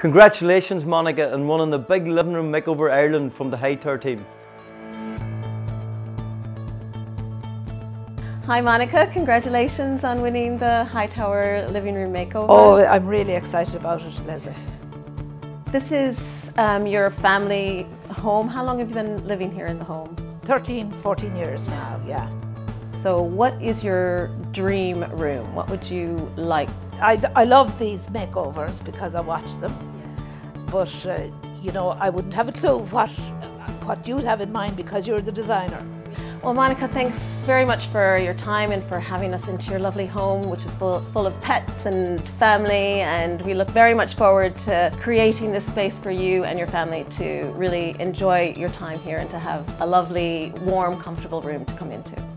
Congratulations Monica on winning the big living room makeover Ireland from the Hightower team. Hi Monica, congratulations on winning the Hightower living room makeover. Oh, I'm really excited about it, Leslie. This is um, your family home. How long have you been living here in the home? 13, 14 years now, yeah. So what is your dream room? What would you like? I, I love these makeovers because I watch them, but uh, you know, I wouldn't have a clue what, what you'd have in mind because you're the designer. Well, Monica, thanks very much for your time and for having us into your lovely home, which is full, full of pets and family. And we look very much forward to creating this space for you and your family to really enjoy your time here and to have a lovely, warm, comfortable room to come into.